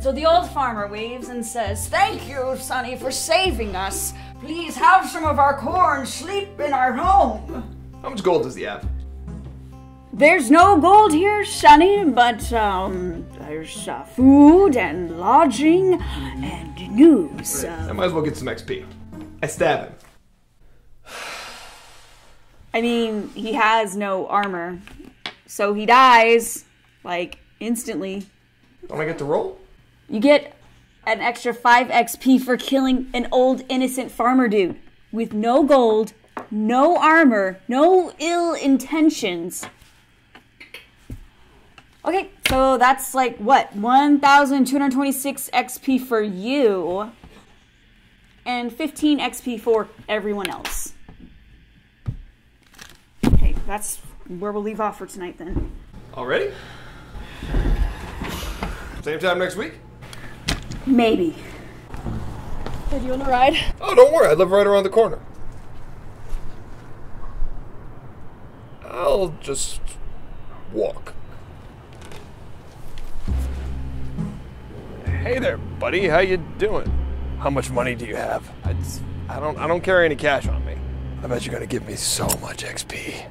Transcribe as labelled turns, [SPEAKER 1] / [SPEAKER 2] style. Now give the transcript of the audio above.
[SPEAKER 1] And so the old farmer waves and says, Thank you, Sonny, for saving us. Please have some of our corn, sleep in our home.
[SPEAKER 2] How much gold does he have?
[SPEAKER 1] There's no gold here, Sonny, but um, there's uh, food and lodging and news.
[SPEAKER 2] I
[SPEAKER 1] Uh,
[SPEAKER 2] might as well get some XP. I stab him.
[SPEAKER 1] I mean, he has no armor, so he dies like instantly.
[SPEAKER 2] Don't I get to roll?
[SPEAKER 1] You get an extra 5 XP for killing an old innocent farmer dude with no gold, no armor, no ill intentions. Okay, so that's like what? 1226 XP for you and 15 XP for everyone else. Okay, that's where we'll leave off for tonight then.
[SPEAKER 2] Already? Same time next week?
[SPEAKER 1] Maybe.
[SPEAKER 3] Hey, do you want to ride?
[SPEAKER 2] Oh, don't worry. I live right around the corner. I'll just walk.
[SPEAKER 4] Hey there, buddy. How you doing? How much money do you have? I, just, I don't. I don't carry any cash on me. I bet you're gonna give me so much XP.